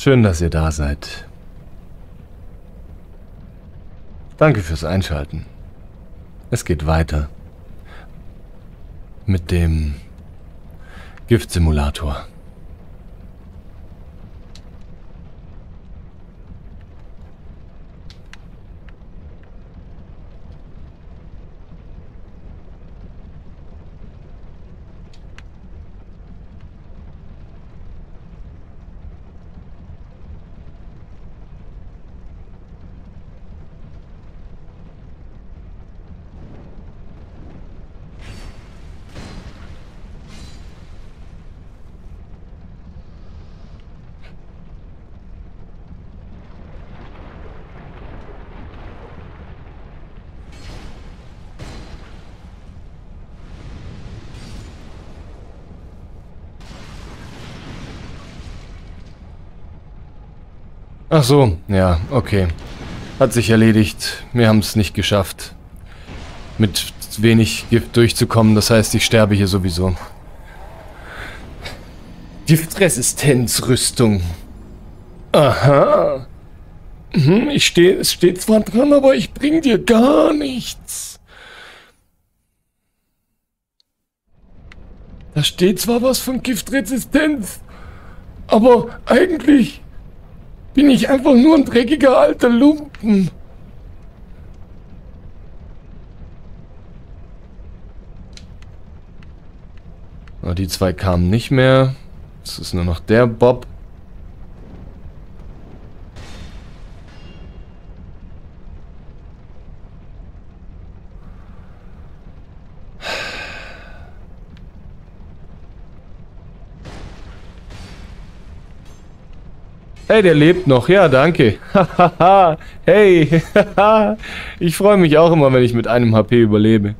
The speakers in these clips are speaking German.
Schön, dass ihr da seid. Danke fürs Einschalten. Es geht weiter. Mit dem Giftsimulator. Ach so, ja, okay. Hat sich erledigt. Wir haben es nicht geschafft, mit wenig Gift durchzukommen. Das heißt, ich sterbe hier sowieso. Giftresistenzrüstung. Aha. Hm, ich stehe, es steht zwar dran, aber ich bring dir gar nichts. Da steht zwar was von Giftresistenz, aber eigentlich bin ich einfach nur ein dreckiger alter Lumpen. Die zwei kamen nicht mehr. Es ist nur noch der Bob. Hey, der lebt noch. Ja, danke. hey. ich freue mich auch immer, wenn ich mit einem HP überlebe.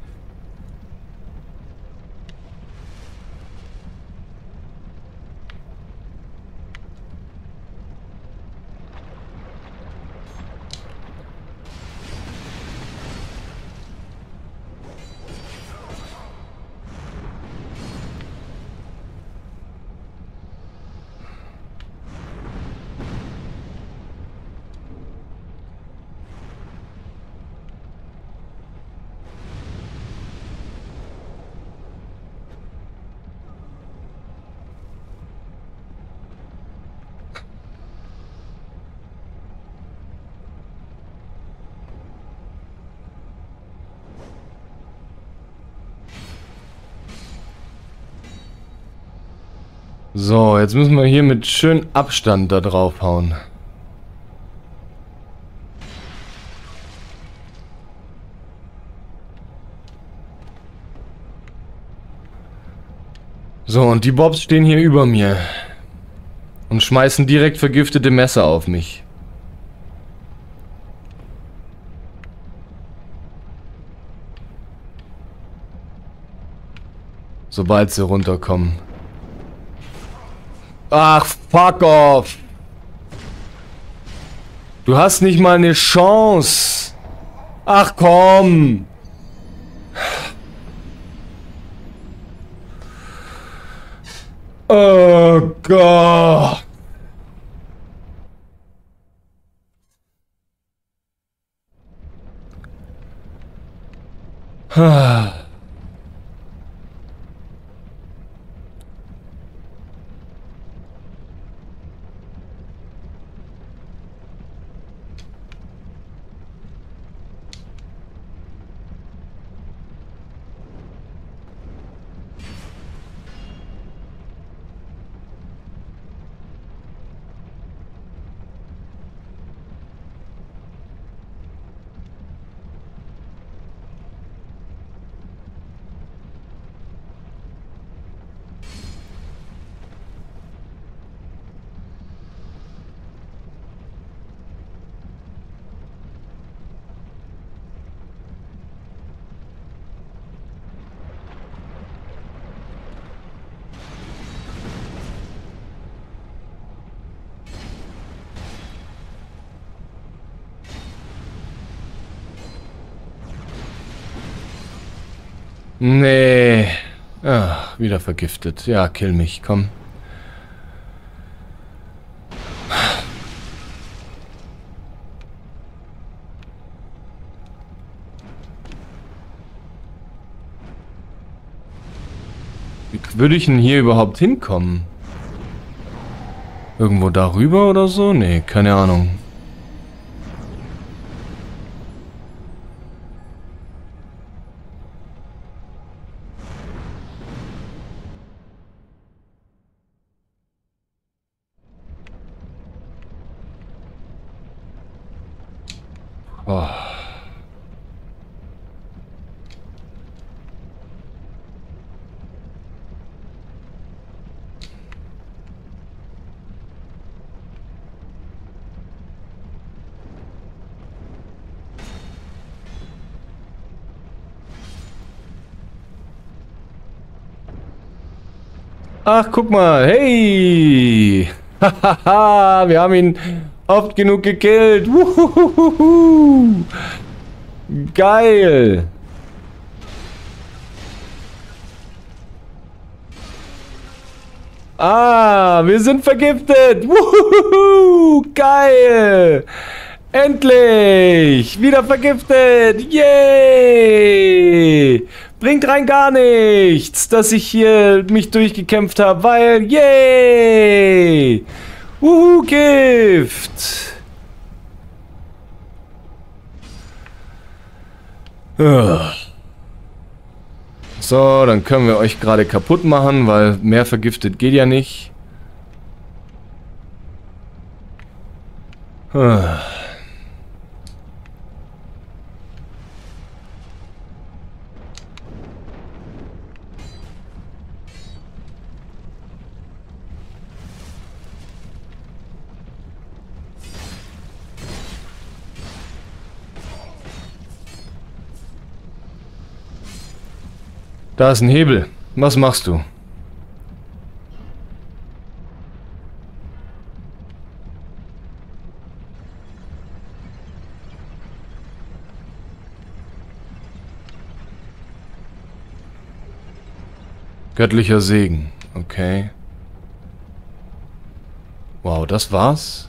So, jetzt müssen wir hier mit schön Abstand da drauf hauen. So, und die Bobs stehen hier über mir. Und schmeißen direkt vergiftete Messer auf mich. Sobald sie runterkommen. Ach, fuck off. Du hast nicht mal eine Chance. Ach komm. Oh Gott. Ah. Nee. Ach, wieder vergiftet. Ja, kill mich, komm. Wie würde ich denn hier überhaupt hinkommen? Irgendwo darüber oder so? Nee, keine Ahnung. Ach, guck mal. Hey. Hahaha, wir haben ihn oft genug gekillt. Wuhuhuhu. Geil. Ah, wir sind vergiftet. Wuhuhu. Geil. Endlich. Wieder vergiftet. Yay. Bringt rein gar nichts, dass ich hier mich durchgekämpft habe, weil, yay! Wuhu, Gift! So, dann können wir euch gerade kaputt machen, weil mehr vergiftet geht ja nicht. Ah. Da ist ein Hebel. Was machst du? Göttlicher Segen. Okay. Wow, das war's?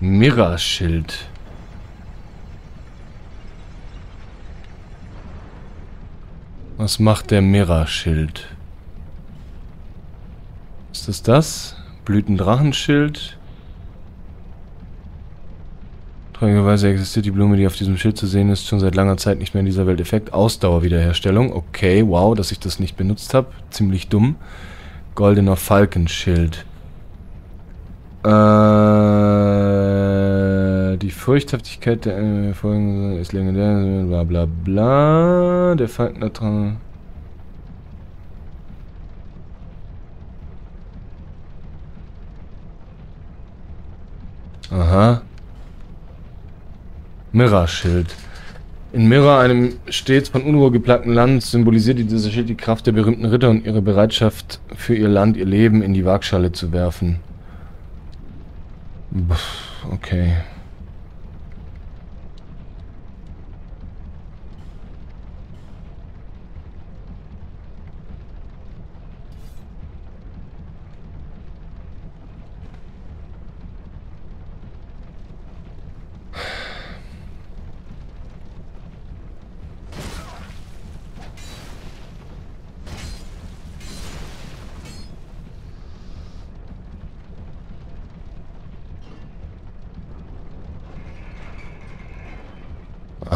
Mirra-Schild. Was macht der Mirra-Schild? Ist das das? Blütendrachenschild. Traurigerweise existiert die Blume, die auf diesem Schild zu sehen ist, schon seit langer Zeit nicht mehr in dieser Welt. Effekt Ausdauerwiederherstellung. Okay, wow, dass ich das nicht benutzt habe. Ziemlich dumm. Goldener Falkenschild. Äh, Furchthaftigkeit der äh, Folgen ist legendär, bla bla bla. Der Falkner dran. Aha. Mirra-Schild. In Mirra, einem stets von Unruhe geplagten Land, symbolisiert dieser Schild die Kraft der berühmten Ritter und ihre Bereitschaft, für ihr Land ihr Leben in die Waagschale zu werfen. Okay.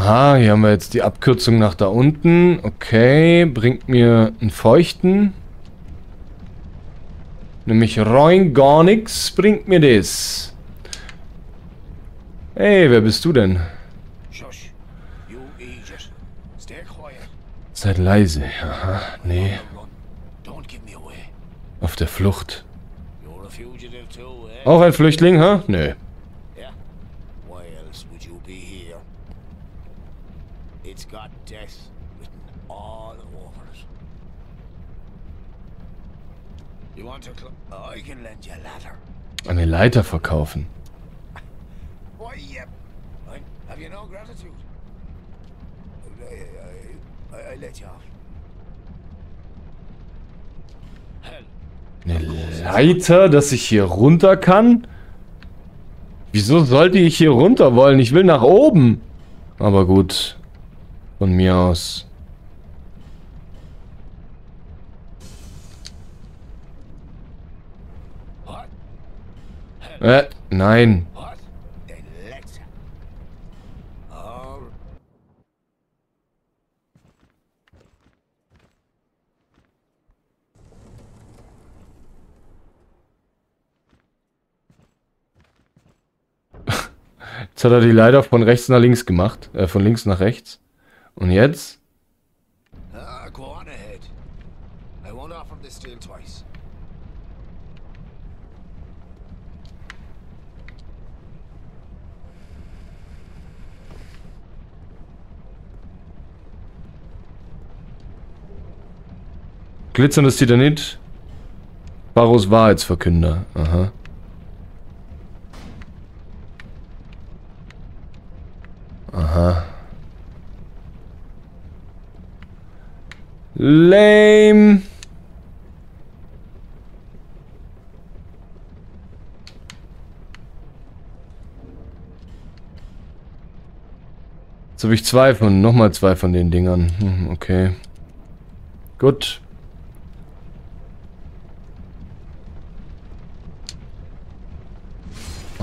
Aha, hier haben wir jetzt die Abkürzung nach da unten. Okay, bringt mir einen Feuchten. Nämlich rein gar nichts bringt mir das. Hey, wer bist du denn? Seid leise. Aha, nee. Auf der Flucht. Auch ein Flüchtling, ha? Nö. You off. Hell, Eine Leiter, dass ich hier runter kann? Wieso sollte ich hier runter wollen? Ich will nach oben. Aber gut. Von mir aus. Äh, nein. Jetzt hat er die Leiter von rechts nach links gemacht. Äh, von links nach rechts. Und jetzt? Glitzerndes Titanit. Baros Wahrheitsverkünder. Aha. Aha. Lame. Jetzt habe ich zwei von, nochmal zwei von den Dingern. Hm, okay. Gut.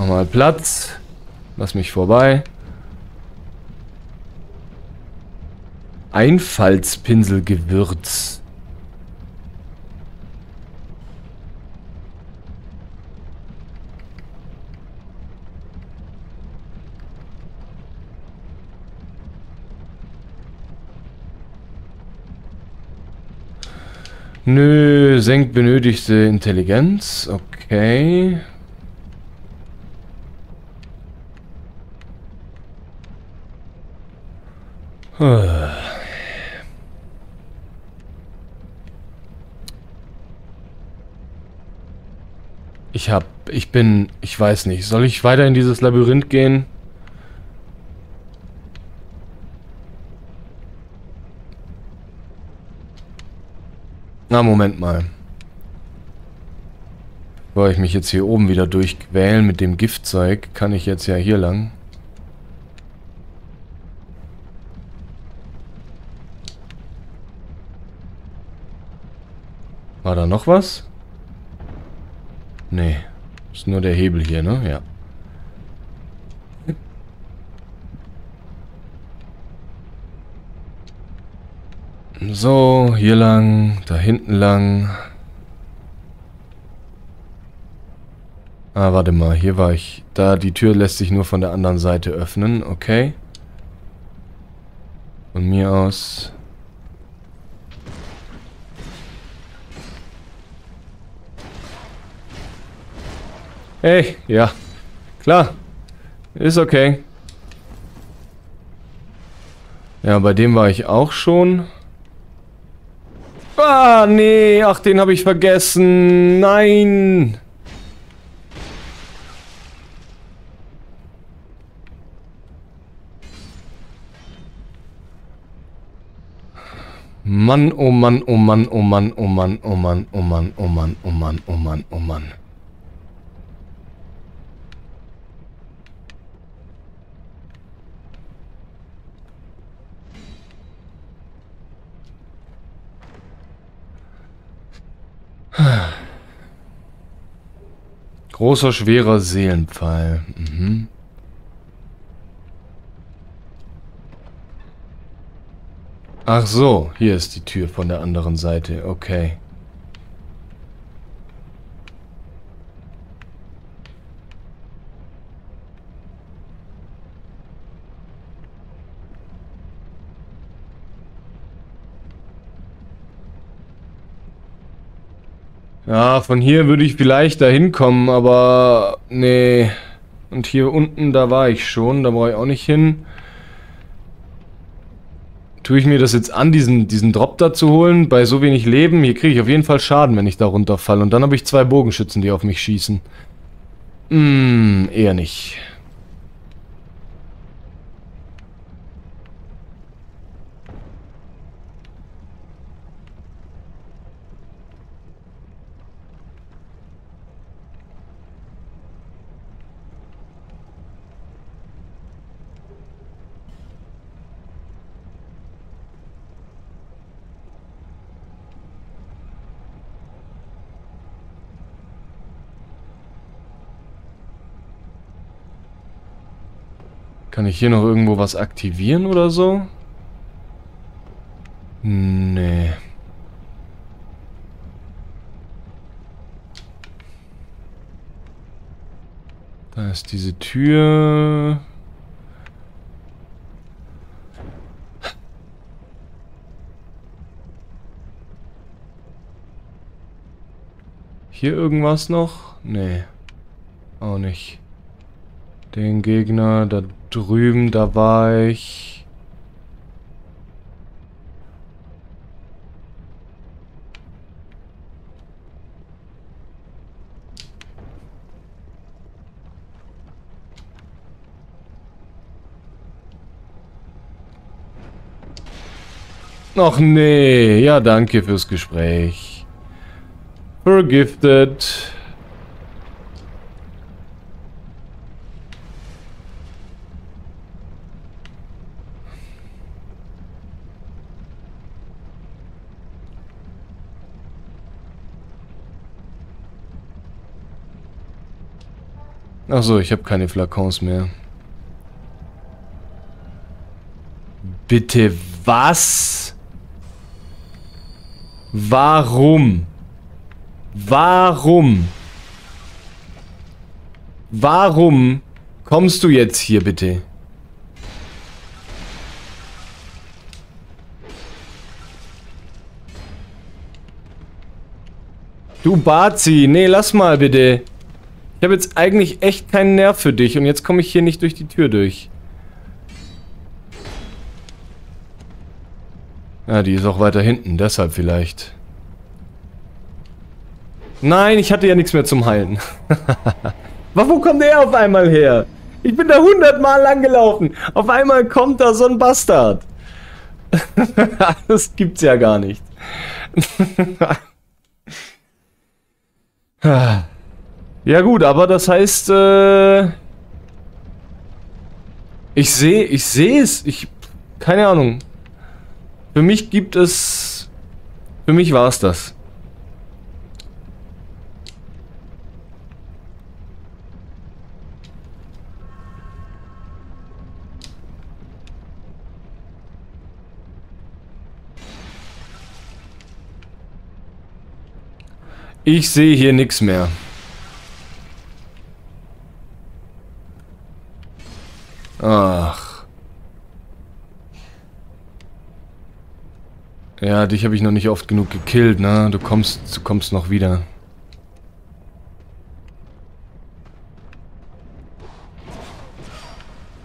Mach mal Platz. Lass mich vorbei. Einfallspinselgewürz. Nö, senkt benötigte Intelligenz. Okay. Ich hab, ich bin, ich weiß nicht. Soll ich weiter in dieses Labyrinth gehen? Na, Moment mal. Bevor ich mich jetzt hier oben wieder durchquälen mit dem Giftzeug, kann ich jetzt ja hier lang. War da noch was? Nee. Ist nur der Hebel hier, ne? Ja. So, hier lang, da hinten lang. Ah, warte mal, hier war ich. Da, die Tür lässt sich nur von der anderen Seite öffnen, okay. Von mir aus. Hey, ja. Klar. Ist okay. Ja, bei dem war ich auch schon. Ah, nee. Ach, den habe ich vergessen. Nein. Mann, oh Mann, oh Mann, oh Mann, oh Mann, oh Mann, oh Mann, oh Mann, oh Mann, oh Mann, oh Mann. Großer, schwerer Seelenpfeil. Mhm. Ach so, hier ist die Tür von der anderen Seite. Okay. Ja, von hier würde ich vielleicht dahin kommen, aber nee. Und hier unten, da war ich schon, da brauche ich auch nicht hin. Tue ich mir das jetzt an, diesen, diesen Drop da zu holen, bei so wenig Leben? Hier kriege ich auf jeden Fall Schaden, wenn ich da runterfalle. Und dann habe ich zwei Bogenschützen, die auf mich schießen. Hm, eher nicht. Kann ich hier noch irgendwo was aktivieren oder so? Nee. Da ist diese Tür. Hier irgendwas noch? Nee. Auch nicht. Den Gegner, da drüben, da war ich. Ach nee, ja danke fürs Gespräch. Vergiftet. Ach so, ich habe keine Flakons mehr. Bitte was? Warum? Warum? Warum kommst du jetzt hier bitte? Du Bazi, nee, lass mal bitte. Ich habe jetzt eigentlich echt keinen Nerv für dich und jetzt komme ich hier nicht durch die Tür durch. Ja, die ist auch weiter hinten, deshalb vielleicht. Nein, ich hatte ja nichts mehr zum Heilen. Wo kommt der auf einmal her? Ich bin da hundertmal lang gelaufen. Auf einmal kommt da so ein Bastard. das gibt's ja gar nicht. Ja gut, aber das heißt, äh, ich sehe, ich sehe es, ich, keine Ahnung. Für mich gibt es, für mich war es das. Ich sehe hier nichts mehr. Ach. Ja, dich habe ich noch nicht oft genug gekillt, ne? Du kommst, du kommst noch wieder.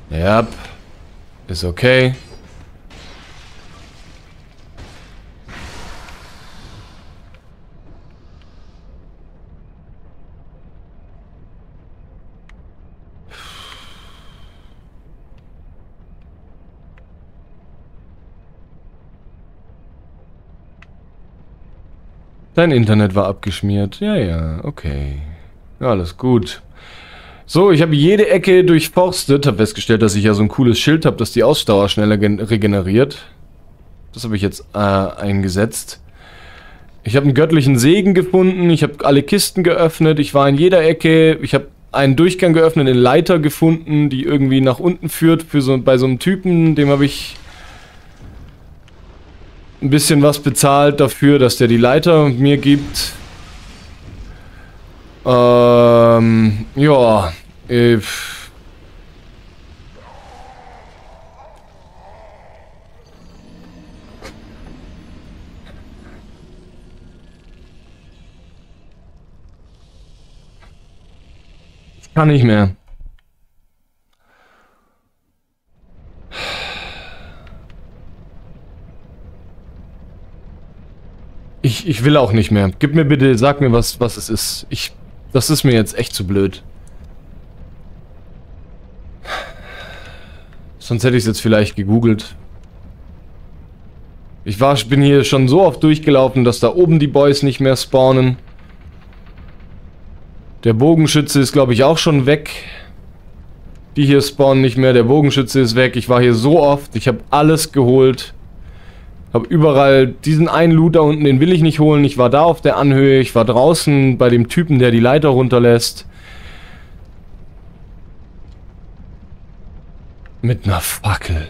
Ja, ist okay. Dein Internet war abgeschmiert. Ja, ja, okay. Alles gut. So, ich habe jede Ecke durchforstet, habe festgestellt, dass ich ja so ein cooles Schild habe, das die Ausdauer schneller regeneriert. Das habe ich jetzt äh, eingesetzt. Ich habe einen göttlichen Segen gefunden, ich habe alle Kisten geöffnet, ich war in jeder Ecke, ich habe einen Durchgang geöffnet, eine Leiter gefunden, die irgendwie nach unten führt für so, bei so einem Typen, dem habe ich ein bisschen was bezahlt dafür, dass der die Leiter mir gibt. Ähm, ja. Äh, ich kann nicht mehr. Ich, ich will auch nicht mehr. Gib mir bitte, sag mir, was, was es ist. Ich, das ist mir jetzt echt zu blöd. Sonst hätte ich es jetzt vielleicht gegoogelt. Ich war, bin hier schon so oft durchgelaufen, dass da oben die Boys nicht mehr spawnen. Der Bogenschütze ist, glaube ich, auch schon weg. Die hier spawnen nicht mehr. Der Bogenschütze ist weg. Ich war hier so oft. Ich habe alles geholt. Habe überall diesen einen Loot da unten, den will ich nicht holen. Ich war da auf der Anhöhe. Ich war draußen bei dem Typen, der die Leiter runterlässt. Mit einer Fackel.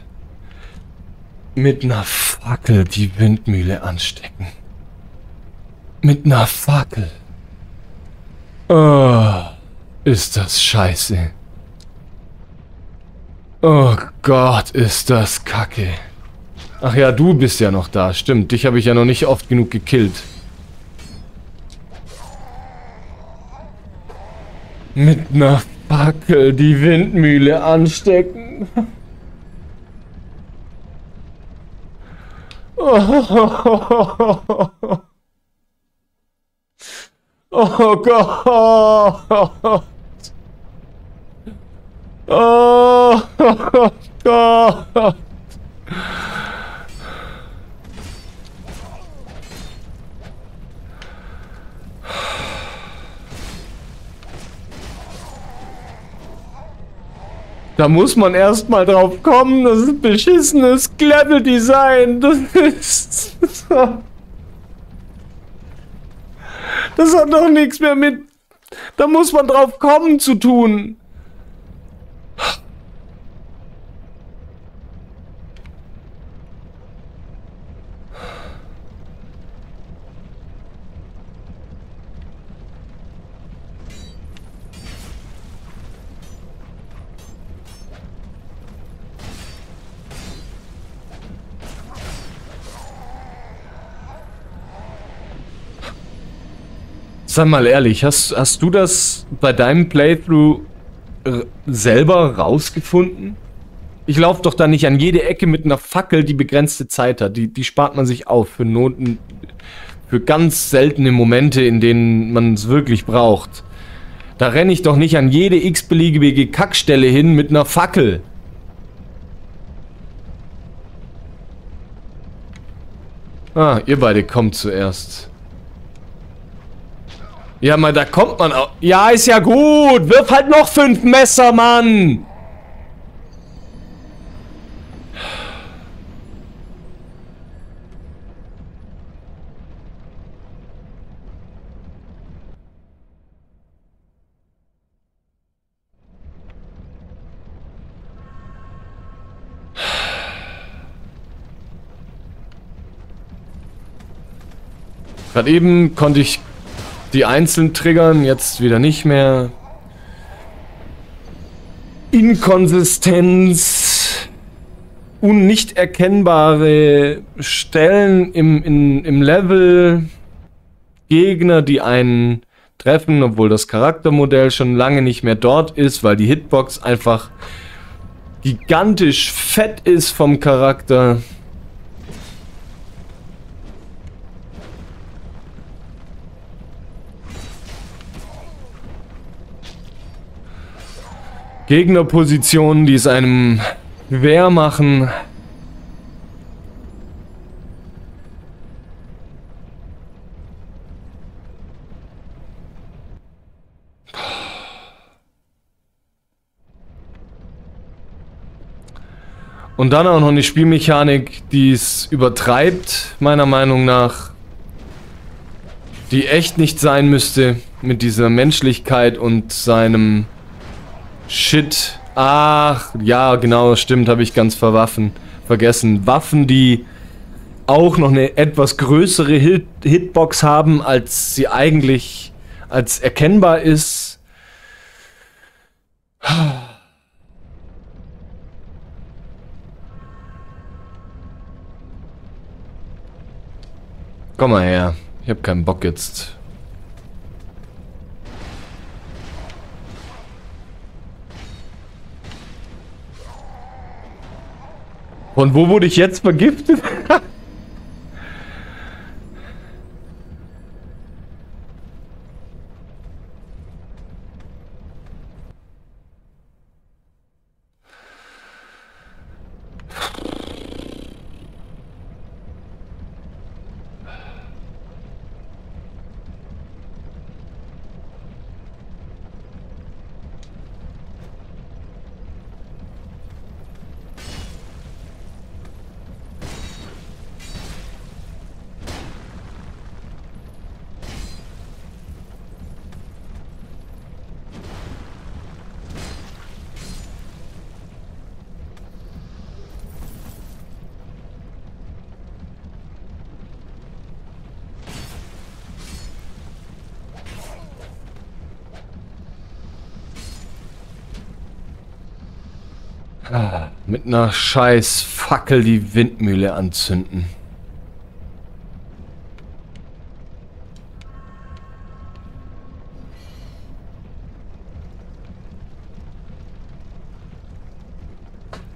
Mit einer Fackel die Windmühle anstecken. Mit einer Fackel. Oh, ist das scheiße. Oh Gott, ist das kacke. Ach ja, du bist ja noch da. Stimmt, dich habe ich ja noch nicht oft genug gekillt. Mit einer Fackel die Windmühle anstecken. Oh. Oh Gott. Oh Gott. Da muss man erstmal drauf kommen, das ist beschissenes Level-Design. Das ist... Das hat doch nichts mehr mit... Da muss man drauf kommen zu tun. Sag mal ehrlich, hast, hast du das bei deinem Playthrough äh, selber rausgefunden? Ich laufe doch da nicht an jede Ecke mit einer Fackel, die begrenzte Zeit hat. Die, die spart man sich auf für Noten, für ganz seltene Momente, in denen man es wirklich braucht. Da renne ich doch nicht an jede x-beliebige Kackstelle hin mit einer Fackel. Ah, ihr beide kommt zuerst. Ja, mal, da kommt man auch. Ja, ist ja gut. Wirf halt noch fünf Messer, Mann. Gerade eben konnte ich die einzeln triggern, jetzt wieder nicht mehr. Inkonsistenz, un nicht erkennbare Stellen im, in, im Level, Gegner, die einen treffen, obwohl das Charaktermodell schon lange nicht mehr dort ist, weil die Hitbox einfach gigantisch fett ist vom Charakter. Gegnerpositionen, die es einem schwer machen. Und dann auch noch eine Spielmechanik, die es übertreibt, meiner Meinung nach. Die echt nicht sein müsste mit dieser Menschlichkeit und seinem Shit. Ach, ja, genau, stimmt, habe ich ganz verwaffen, vergessen. Waffen, die auch noch eine etwas größere Hit Hitbox haben, als sie eigentlich als erkennbar ist. Komm mal her. Ich habe keinen Bock jetzt Von wo wurde ich jetzt vergiftet? Mit einer scheiß Fackel die Windmühle anzünden.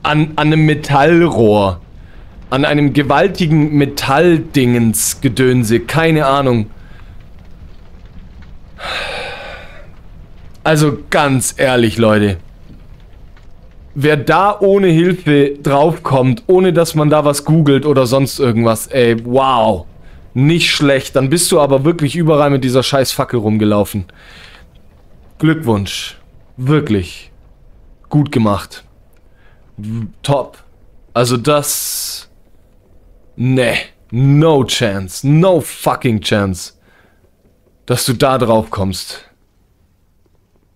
An, an einem Metallrohr. An einem gewaltigen Metalldingens Gedönse. Keine Ahnung. Also ganz ehrlich, Leute. Wer da ohne Hilfe draufkommt, ohne dass man da was googelt oder sonst irgendwas, ey, wow. Nicht schlecht. Dann bist du aber wirklich überall mit dieser scheiß Fackel rumgelaufen. Glückwunsch. Wirklich. Gut gemacht. Top. Also das... Ne. No chance. No fucking chance. Dass du da drauf kommst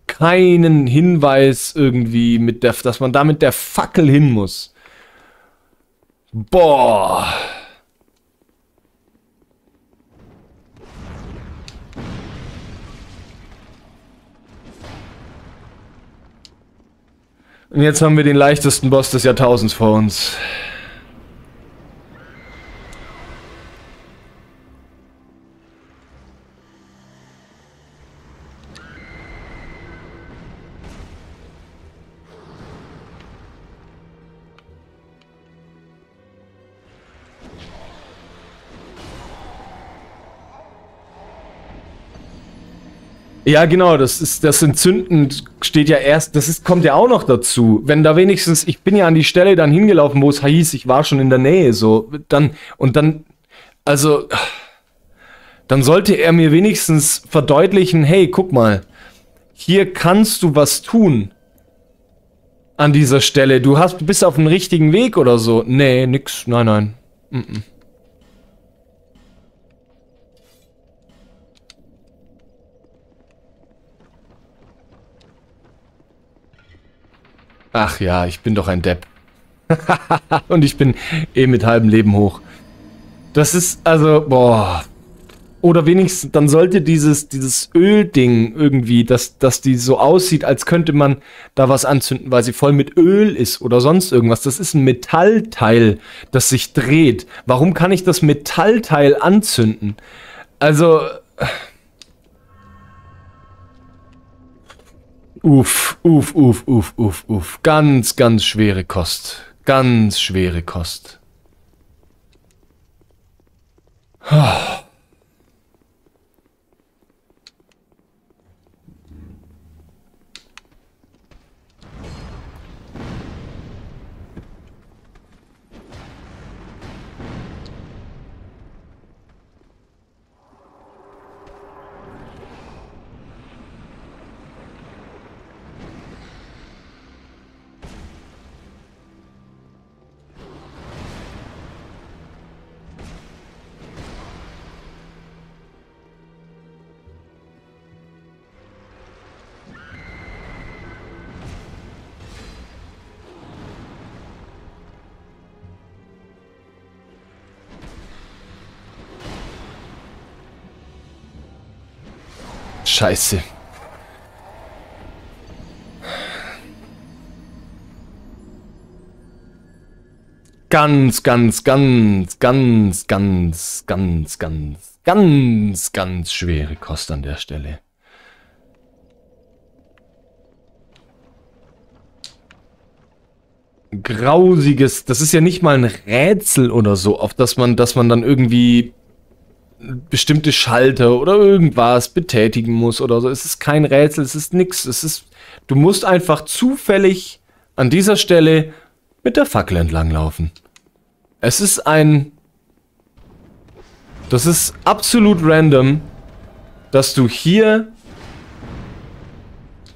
keinen Hinweis irgendwie, mit der, dass man da mit der Fackel hin muss. Boah. Und jetzt haben wir den leichtesten Boss des Jahrtausends vor uns. Ja, genau, das ist das Entzünden steht ja erst, das ist, kommt ja auch noch dazu. Wenn da wenigstens, ich bin ja an die Stelle dann hingelaufen, wo es hieß, ich war schon in der Nähe, so, dann, und dann, also, dann sollte er mir wenigstens verdeutlichen, hey, guck mal, hier kannst du was tun. An dieser Stelle. Du hast, bist auf dem richtigen Weg oder so. Nee, nix. Nein, nein. Mm -mm. Ach ja, ich bin doch ein Depp. Und ich bin eh mit halbem Leben hoch. Das ist, also, boah. Oder wenigstens, dann sollte dieses, dieses Ölding irgendwie, dass, dass die so aussieht, als könnte man da was anzünden, weil sie voll mit Öl ist oder sonst irgendwas. Das ist ein Metallteil, das sich dreht. Warum kann ich das Metallteil anzünden? Also... Uff, uff, uff, uff, uff, uff. Ganz, ganz schwere Kost. Ganz schwere Kost. Oh. Scheiße. Ganz, ganz, ganz, ganz, ganz, ganz, ganz, ganz, ganz schwere Kost an der Stelle. grausiges, das ist ja nicht mal ein Rätsel oder so, auf das man, dass man dann irgendwie bestimmte Schalter oder irgendwas betätigen muss oder so. Es ist kein Rätsel, es ist nichts. Es ist, du musst einfach zufällig an dieser Stelle mit der Fackel entlanglaufen. Es ist ein, das ist absolut random, dass du hier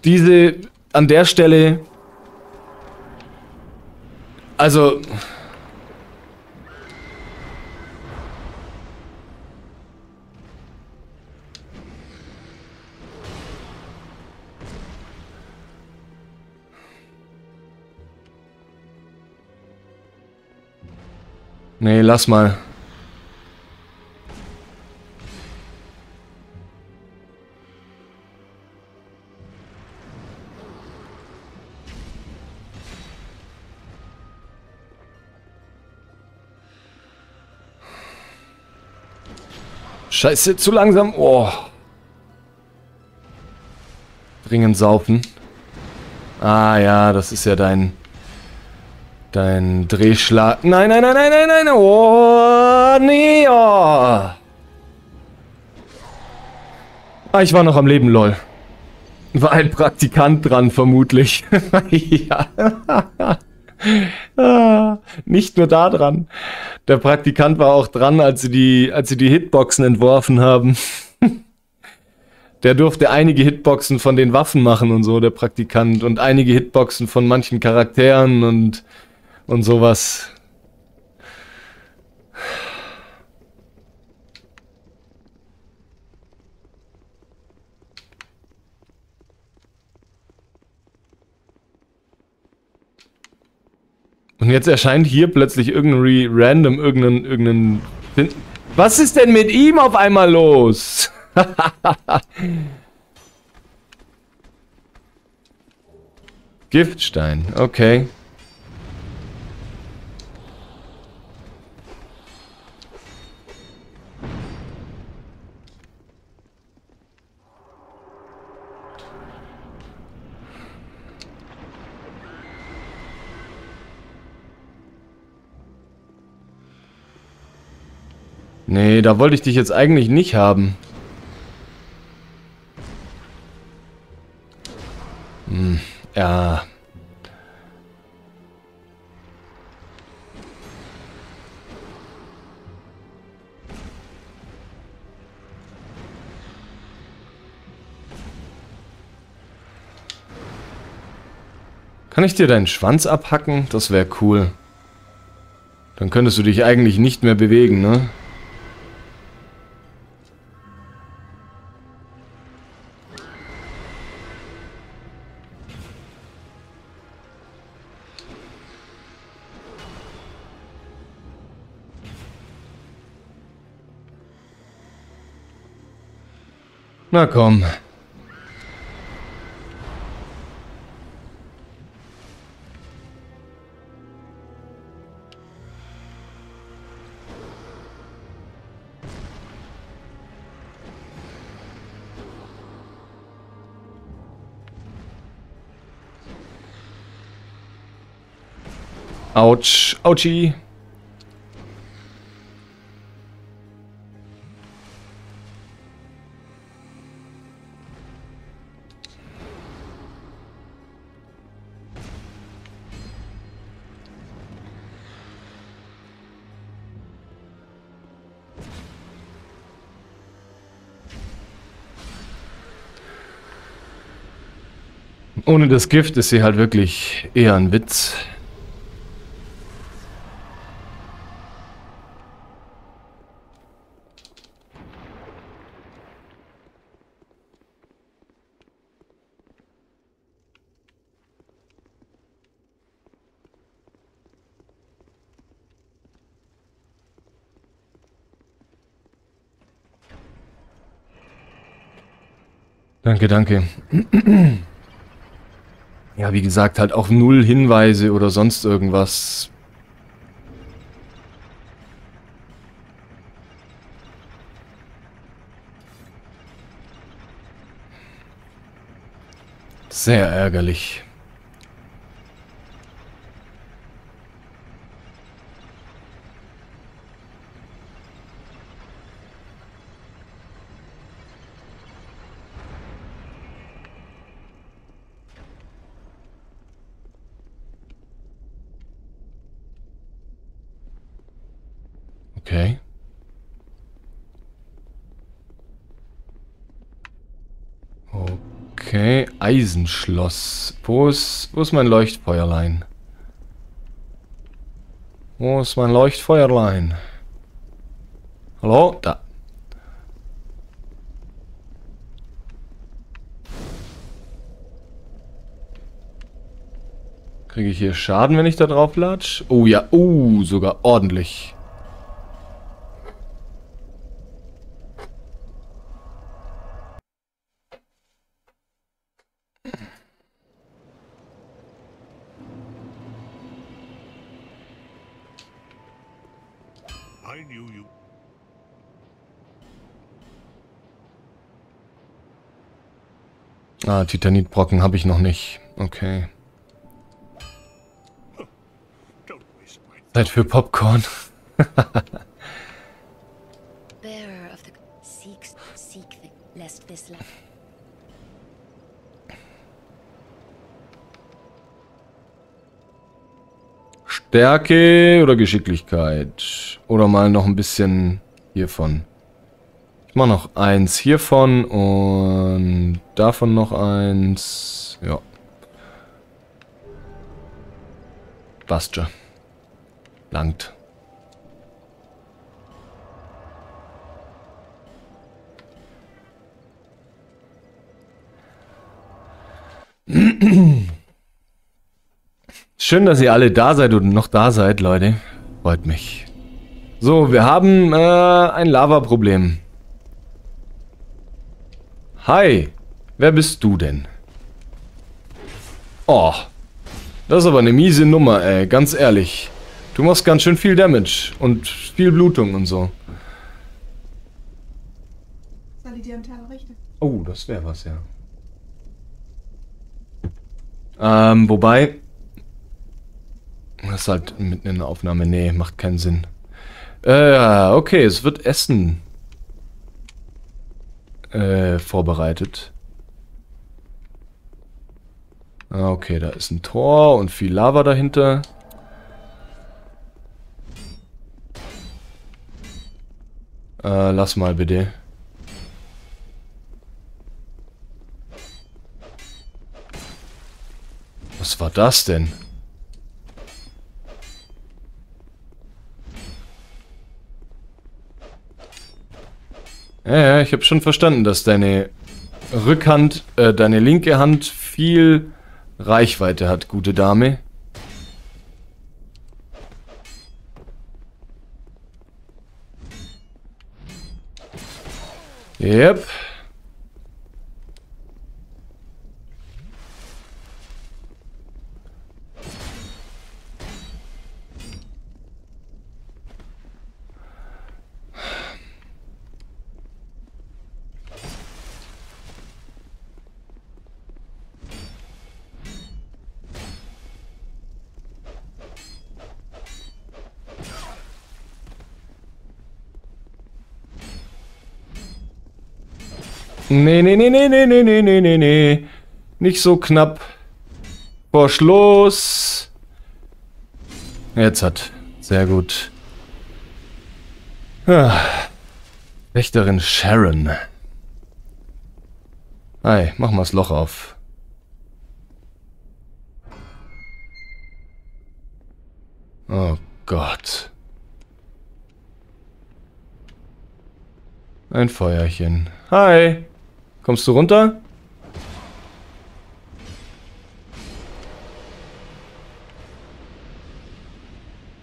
diese, an der Stelle, also, Nee, lass mal. Scheiße, zu langsam. Oh. Dringend saufen. Ah ja, das ist ja dein... Dein Drehschlag. Nein, nein, nein, nein, nein, nein. Oh, nee. Oh. Ah, ich war noch am Leben, lol. War ein Praktikant dran, vermutlich. ja. ah, nicht nur da dran. Der Praktikant war auch dran, als sie die, als sie die Hitboxen entworfen haben. der durfte einige Hitboxen von den Waffen machen und so, der Praktikant. Und einige Hitboxen von manchen Charakteren und, und sowas. Und jetzt erscheint hier plötzlich irgendein random, irgendein, irgendein... Was ist denn mit ihm auf einmal los? Giftstein, okay. Nee, da wollte ich dich jetzt eigentlich nicht haben. Hm, ja. Kann ich dir deinen Schwanz abhacken? Das wäre cool. Dann könntest du dich eigentlich nicht mehr bewegen, ne? Na komm. Autsch, Autschi. Ohne das Gift ist sie halt wirklich eher ein Witz. Danke, danke. Ja, wie gesagt, halt auch null Hinweise oder sonst irgendwas. Sehr ärgerlich. Okay. Okay, Eisenschloss. Wo ist, wo ist mein Leuchtfeuerlein? Wo ist mein Leuchtfeuerlein? Hallo? Da. Kriege ich hier Schaden, wenn ich da drauf latsch? Oh ja, oh, sogar ordentlich. Ah, Titanitbrocken habe ich noch nicht. Okay. Zeit für Popcorn. Stärke oder Geschicklichkeit? Oder mal noch ein bisschen hiervon. Ich mache noch eins hiervon und davon noch eins. Ja. Passt schon. Langt. Schön, dass ihr alle da seid und noch da seid, Leute. Freut mich. So, wir haben äh, ein Lava-Problem. Hi, wer bist du denn? Oh, das ist aber eine miese Nummer, ey, ganz ehrlich. Du machst ganz schön viel Damage und viel Blutung und so. Oh, das wäre was, ja. Ähm, wobei... Das ist halt mitten in der Aufnahme. Nee, macht keinen Sinn. Äh, okay, es wird Essen äh, vorbereitet. Ah, okay, da ist ein Tor und viel Lava dahinter. Äh, lass mal bitte. Was war das denn? Ja, ja, ich habe schon verstanden, dass deine Rückhand, äh, deine linke Hand viel Reichweite hat, gute Dame. Yep. Nee, nee, nee, nee, nee, nee, nee, nee, nee, nee. Nicht so knapp. Vor Schluss. Jetzt hat. Sehr gut. Ah. Wächterin Sharon. Hi, mach mal das Loch auf. Oh Gott. Ein Feuerchen. Hi. Kommst du runter?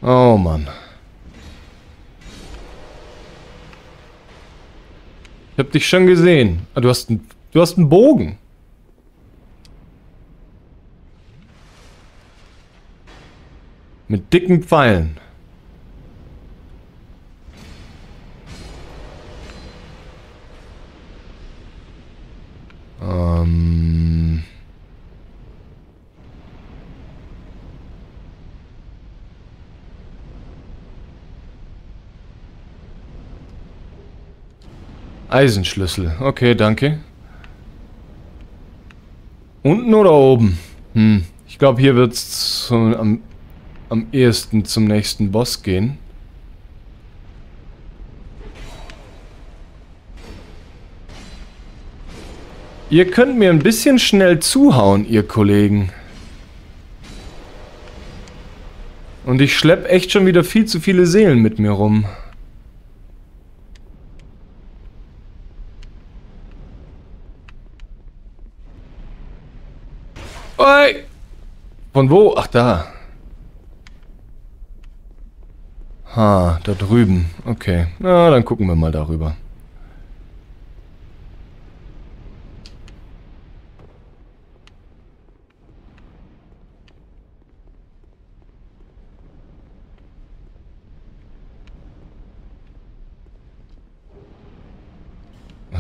Oh Mann. Ich hab dich schon gesehen. Ah, du hast einen, du hast einen Bogen. Mit dicken Pfeilen. Ähm... Eisenschlüssel. Okay, danke. Unten oder oben? Hm. Ich glaube, hier wird es am, am ehesten zum nächsten Boss gehen. Ihr könnt mir ein bisschen schnell zuhauen, ihr Kollegen. Und ich schlepp echt schon wieder viel zu viele Seelen mit mir rum. Von wo? Ach, da. Ha, da drüben. Okay. Na, dann gucken wir mal darüber.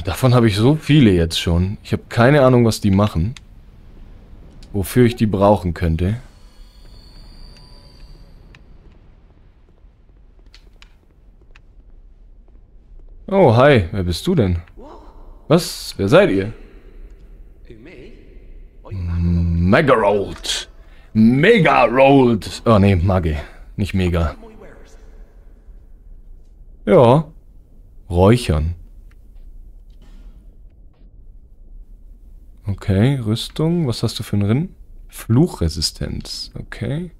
Davon habe ich so viele jetzt schon. Ich habe keine Ahnung, was die machen. Wofür ich die brauchen könnte. Oh, hi. Wer bist du denn? Was? Wer seid ihr? Megarold. Megarold. Oh nee, Magge. Nicht mega. Ja. Räuchern. Okay, Rüstung. Was hast du für einen Rin? Fluchresistenz. Okay.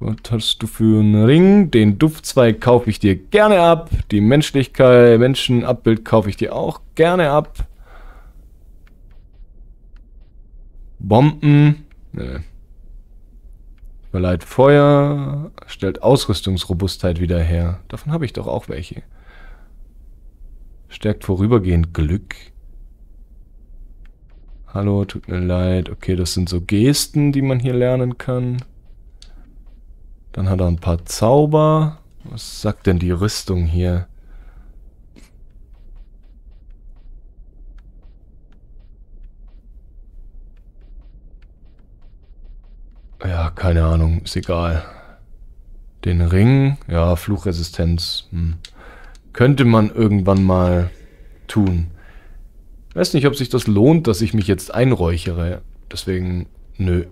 Was hast du für einen Ring? Den Duftzweig kaufe ich dir gerne ab. Die Menschlichkeit, Menschenabbild kaufe ich dir auch gerne ab. Bomben. Nee. Verleiht Feuer. Stellt Ausrüstungsrobustheit wieder her. Davon habe ich doch auch welche. Stärkt vorübergehend Glück. Hallo, tut mir leid. Okay, das sind so Gesten, die man hier lernen kann. Dann hat er ein paar Zauber. Was sagt denn die Rüstung hier? Ja, keine Ahnung, ist egal. Den Ring, ja, Fluchresistenz. Hm. Könnte man irgendwann mal tun. Weiß nicht, ob sich das lohnt, dass ich mich jetzt einräuchere. Deswegen, nö.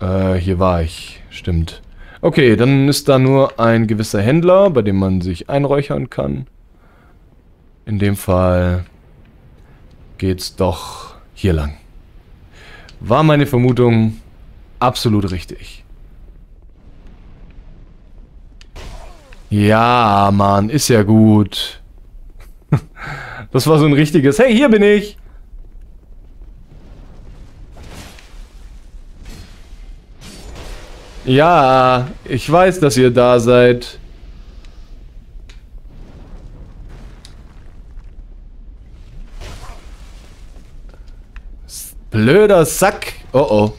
Äh, hier war ich. Stimmt. Okay, dann ist da nur ein gewisser Händler, bei dem man sich einräuchern kann. In dem Fall geht's doch hier lang. War meine Vermutung absolut richtig. Ja, Mann, ist ja gut. Das war so ein richtiges, hey, hier bin ich. Ja, ich weiß, dass ihr da seid. Blöder Sack. Oh oh.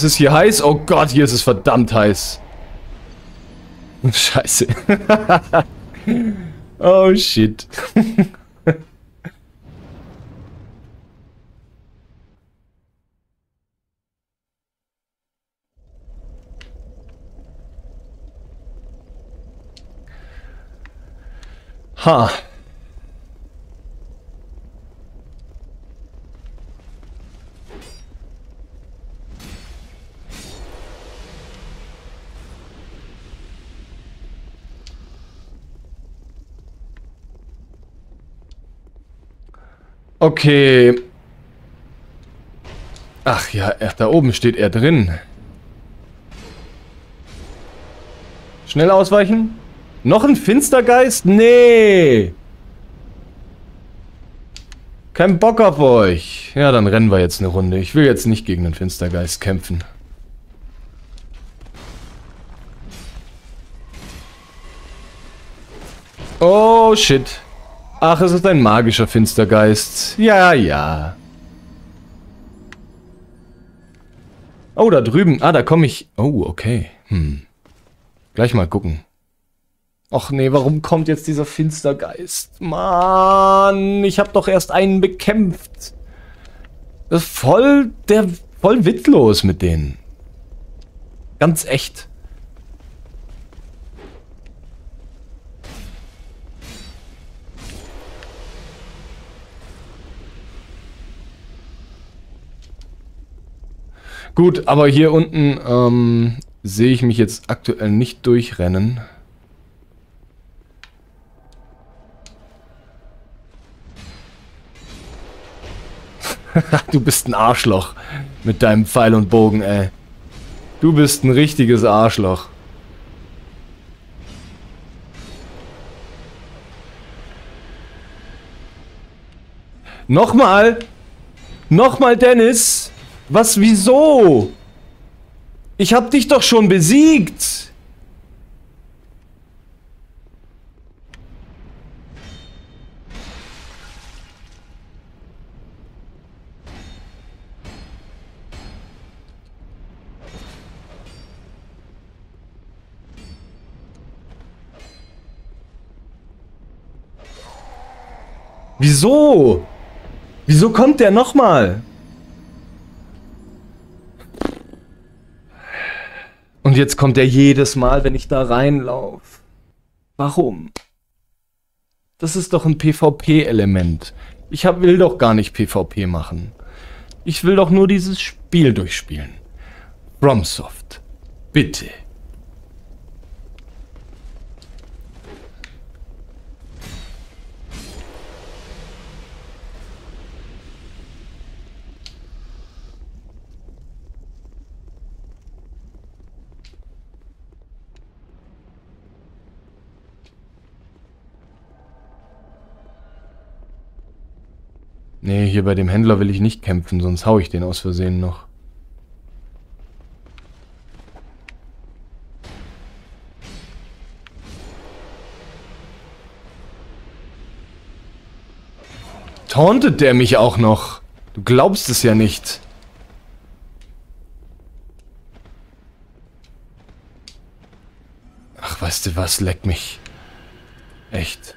Äh, ist es hier heiß? Oh Gott, hier ist es verdammt heiß. Scheiße. oh shit. ha. Okay. Ach ja, da oben steht er drin. Schnell ausweichen. Noch ein Finstergeist? Nee. Kein Bock auf euch. Ja, dann rennen wir jetzt eine Runde. Ich will jetzt nicht gegen den Finstergeist kämpfen. Oh, shit. Ach, es ist ein magischer Finstergeist. Ja, ja. Oh, da drüben. Ah, da komme ich. Oh, okay. Hm. Gleich mal gucken. Och nee, warum kommt jetzt dieser Finstergeist? Mann, ich habe doch erst einen bekämpft. Das ist voll, der, voll witzlos mit denen. Ganz echt. Gut, aber hier unten ähm, sehe ich mich jetzt aktuell nicht durchrennen. du bist ein Arschloch mit deinem Pfeil und Bogen, ey. Du bist ein richtiges Arschloch. Nochmal! Nochmal, Dennis! Was, wieso? Ich hab dich doch schon besiegt! Wieso? Wieso kommt der nochmal? Und jetzt kommt er jedes Mal, wenn ich da reinlaufe. Warum? Das ist doch ein PvP-Element. Ich hab, will doch gar nicht PvP machen. Ich will doch nur dieses Spiel durchspielen. FromSoft. Bitte. Nee, hier bei dem Händler will ich nicht kämpfen, sonst hau ich den aus Versehen noch. Tauntet der mich auch noch? Du glaubst es ja nicht. Ach, weißt du was, leck mich. Echt.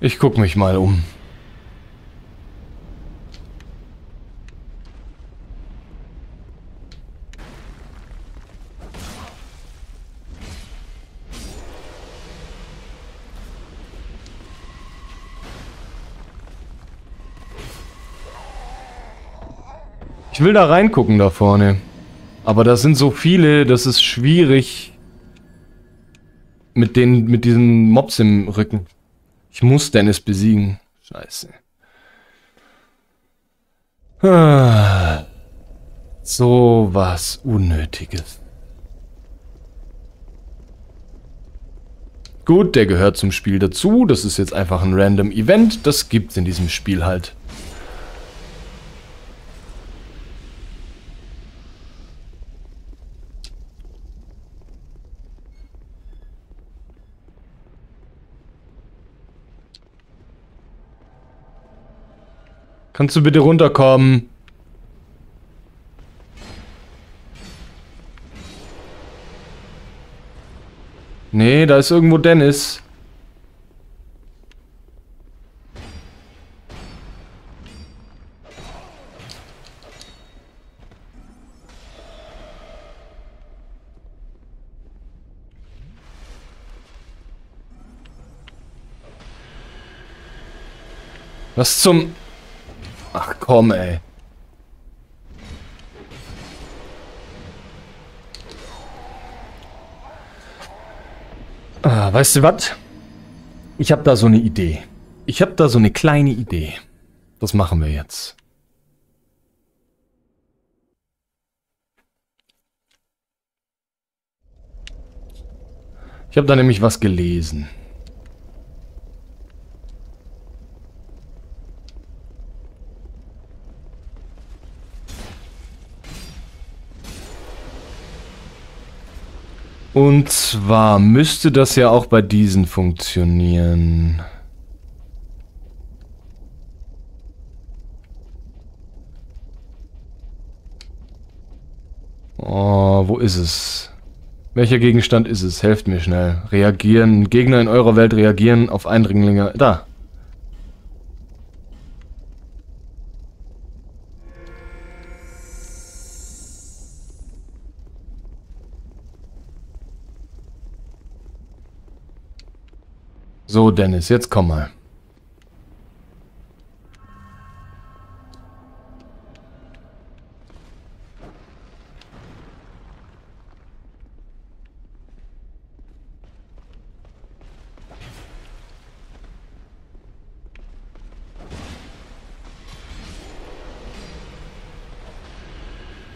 Ich guck mich mal um. Ich will da reingucken da vorne. Aber da sind so viele, das ist schwierig mit den mit diesen Mobs im Rücken. Ich muss Dennis besiegen. Scheiße. Ah, so was Unnötiges. Gut, der gehört zum Spiel dazu. Das ist jetzt einfach ein random Event. Das gibt's in diesem Spiel halt. Kannst du bitte runterkommen? Nee, da ist irgendwo Dennis. Was zum... Ach komm, ey. Ah, weißt du was? Ich habe da so eine Idee. Ich habe da so eine kleine Idee. Das machen wir jetzt. Ich habe da nämlich was gelesen. Und zwar müsste das ja auch bei diesen funktionieren. Oh, wo ist es? Welcher Gegenstand ist es? Helft mir schnell. Reagieren. Gegner in eurer Welt reagieren auf Eindringlinge. Da. So, Dennis, jetzt komm mal.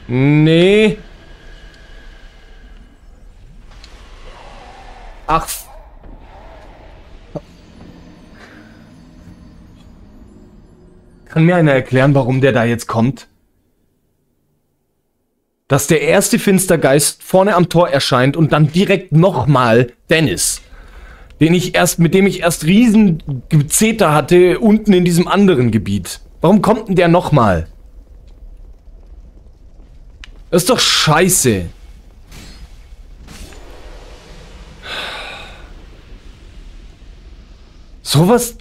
Nee. Ach, Kann mir einer erklären, warum der da jetzt kommt? Dass der erste Finstergeist vorne am Tor erscheint und dann direkt nochmal Dennis. Den ich erst, mit dem ich erst riesen Gezeter hatte, unten in diesem anderen Gebiet. Warum kommt denn der nochmal? Das ist doch scheiße. Sowas.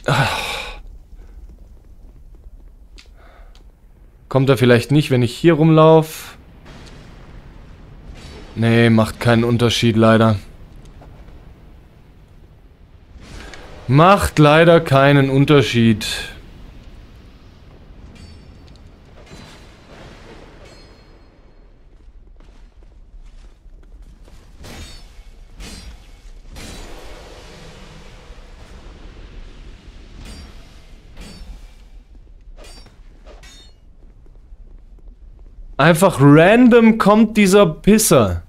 Kommt er vielleicht nicht, wenn ich hier rumlaufe? Nee, macht keinen Unterschied leider. Macht leider keinen Unterschied. Einfach random kommt dieser Pisser.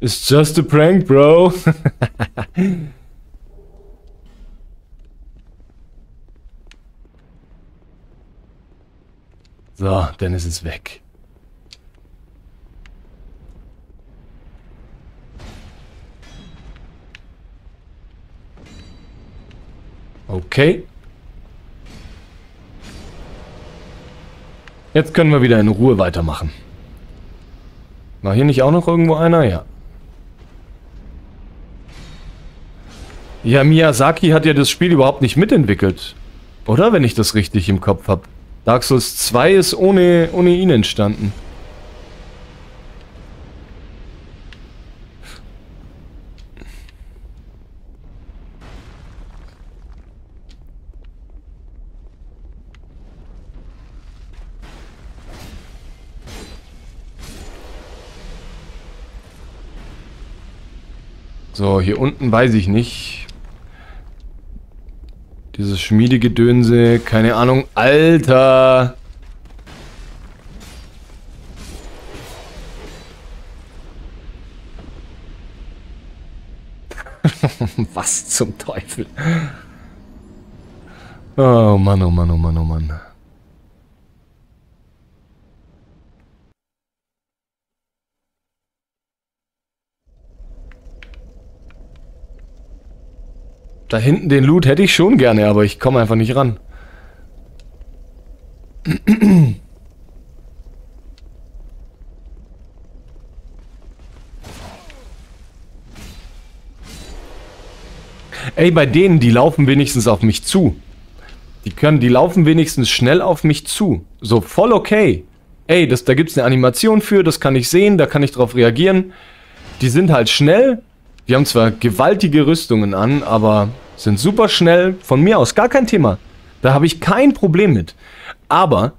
It's just a prank, bro. so, Dennis ist weg. Okay. Jetzt können wir wieder in Ruhe weitermachen. War hier nicht auch noch irgendwo einer? Ja. Ja, Miyazaki hat ja das Spiel überhaupt nicht mitentwickelt. Oder? Wenn ich das richtig im Kopf habe. Dark Souls 2 ist ohne, ohne ihn entstanden. So, hier unten weiß ich nicht. Dieses Schmiedegedönse, keine Ahnung. Alter! Was zum Teufel? Oh Mann, oh Mann, oh Mann, oh Mann. Da hinten den Loot hätte ich schon gerne, aber ich komme einfach nicht ran. Ey, bei denen, die laufen wenigstens auf mich zu. Die können, die laufen wenigstens schnell auf mich zu. So, voll okay. Ey, das, da gibt's eine Animation für, das kann ich sehen, da kann ich drauf reagieren. Die sind halt schnell, die haben zwar gewaltige Rüstungen an, aber sind super schnell. Von mir aus gar kein Thema. Da habe ich kein Problem mit. Aber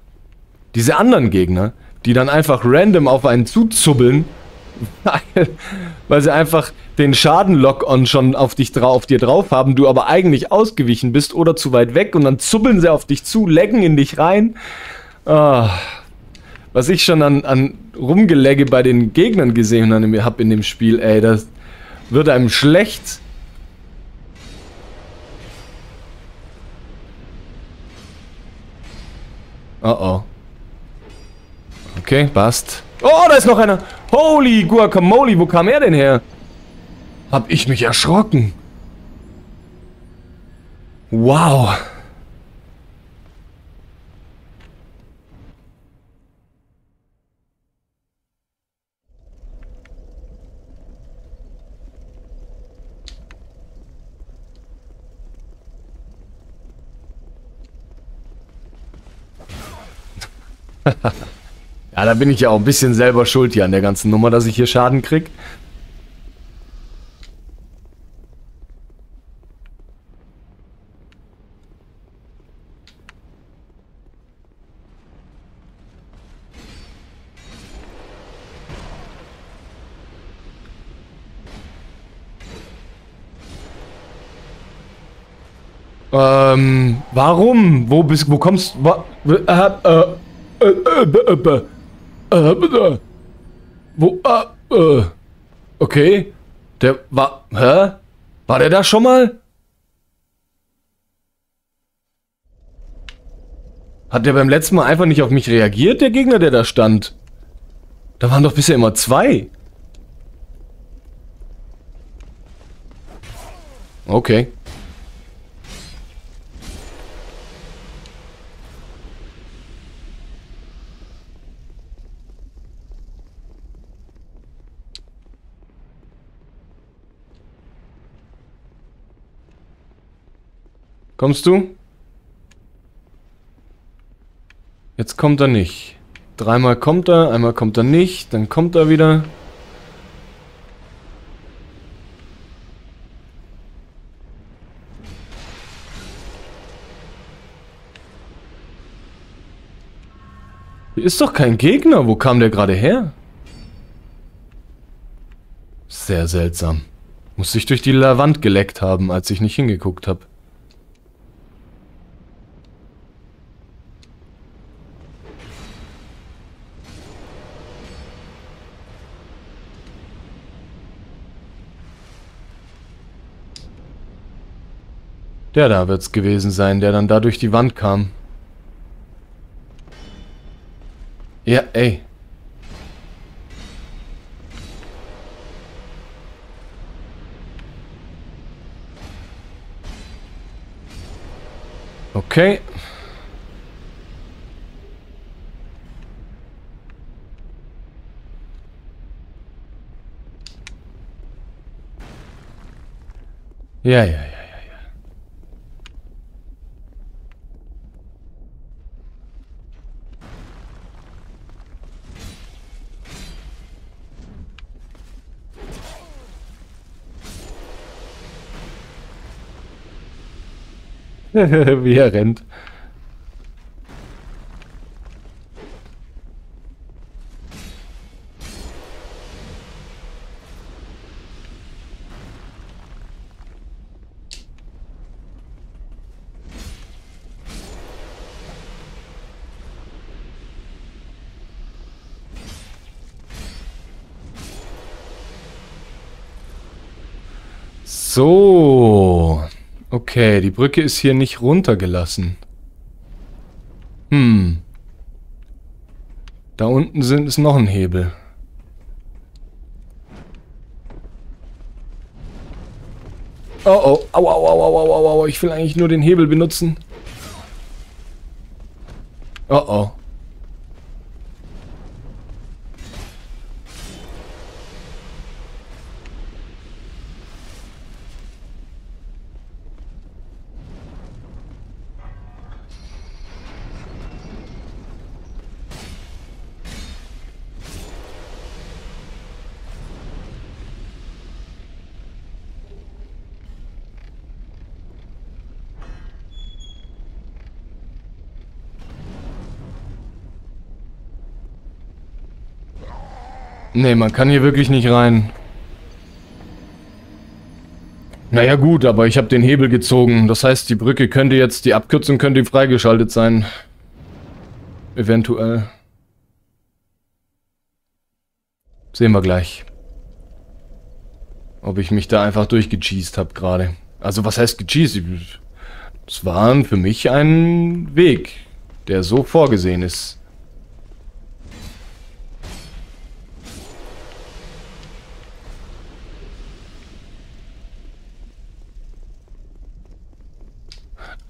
diese anderen Gegner, die dann einfach random auf einen zuzubbeln, weil, sie einfach den Schaden-Lock-On schon auf, dich auf dir drauf haben, du aber eigentlich ausgewichen bist oder zu weit weg und dann zubbeln sie auf dich zu, lecken in dich rein. Oh, was ich schon an, an Rumgelegge bei den Gegnern gesehen habe in dem Spiel, ey, das, wird einem schlecht. Oh oh. Okay, passt. Oh, da ist noch einer. Holy Guacamole, wo kam er denn her? Hab ich mich erschrocken. Wow. ja, da bin ich ja auch ein bisschen selber schuld hier an der ganzen Nummer, dass ich hier Schaden krieg. Ähm, warum? Wo bist, wo kommst, wo, äh, äh, wo, äh, äh, okay. Der war, hä? War der da schon mal? Hat der beim letzten Mal einfach nicht auf mich reagiert, der Gegner, der da stand? Da waren doch bisher immer zwei. Okay. Kommst du? Jetzt kommt er nicht. Dreimal kommt er, einmal kommt er nicht, dann kommt er wieder. Hier ist doch kein Gegner. Wo kam der gerade her? Sehr seltsam. Muss sich durch die Wand geleckt haben, als ich nicht hingeguckt habe. Der da wird's gewesen sein, der dann da durch die Wand kam. Ja, ey. Okay. Ja, ja, ja. Wie er rennt. So. Okay, die Brücke ist hier nicht runtergelassen. Hm. Da unten sind, ist noch ein Hebel. Oh oh, au, au, au, au, au, au, ich will eigentlich nur den Hebel benutzen. Oh oh. Nee, man kann hier wirklich nicht rein. Naja gut, aber ich habe den Hebel gezogen. Das heißt, die Brücke könnte jetzt, die Abkürzung könnte freigeschaltet sein. Eventuell. Sehen wir gleich. Ob ich mich da einfach durchgecheased habe gerade. Also was heißt gecheased? Es war für mich ein Weg, der so vorgesehen ist.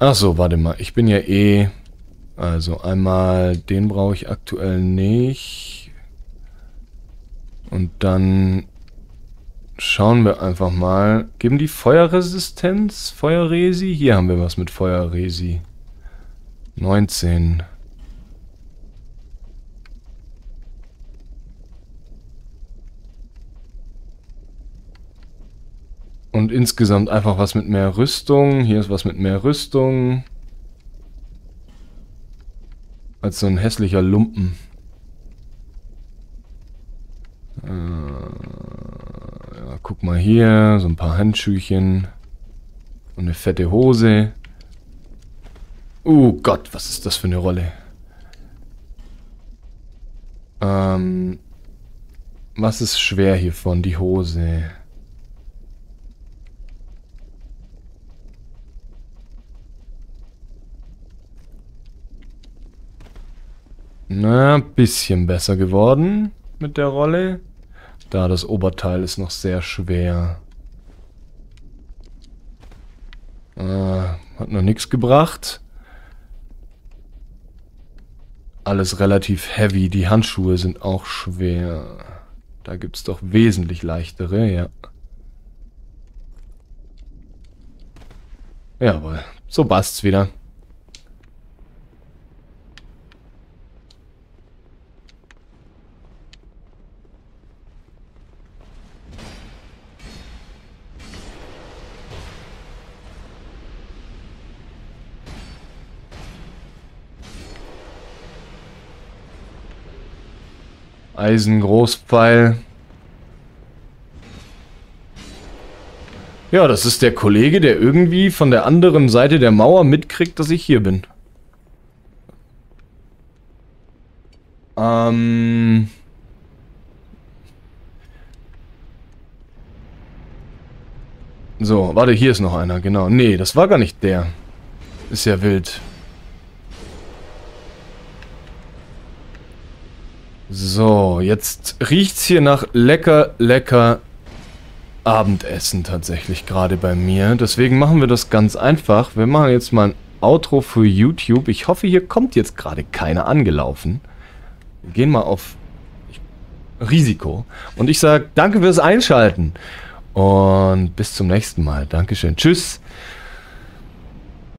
Ach so, warte mal. Ich bin ja eh... Also einmal, den brauche ich aktuell nicht. Und dann schauen wir einfach mal. Geben die Feuerresistenz? Feuerresi? Hier haben wir was mit Feuerresi. 19. Und insgesamt einfach was mit mehr Rüstung. Hier ist was mit mehr Rüstung. Als so ein hässlicher Lumpen. Äh, ja, guck mal hier. So ein paar Handschüchen. Und eine fette Hose. Oh Gott, was ist das für eine Rolle? Ähm, was ist schwer hiervon? Die Hose. Na, bisschen besser geworden mit der Rolle. Da, das Oberteil ist noch sehr schwer. Äh, hat noch nichts gebracht. Alles relativ heavy. Die Handschuhe sind auch schwer. Da gibt es doch wesentlich leichtere, ja. Jawohl, so passt's wieder. Eisengroßpfeil. Ja, das ist der Kollege, der irgendwie von der anderen Seite der Mauer mitkriegt, dass ich hier bin. Ähm... So, warte, hier ist noch einer, genau. Nee, das war gar nicht der. Ist ja wild. So, jetzt riecht's hier nach lecker, lecker Abendessen tatsächlich gerade bei mir. Deswegen machen wir das ganz einfach. Wir machen jetzt mal ein Outro für YouTube. Ich hoffe, hier kommt jetzt gerade keiner angelaufen. Wir gehen mal auf Risiko. Und ich sage danke fürs Einschalten. Und bis zum nächsten Mal. Dankeschön. Tschüss.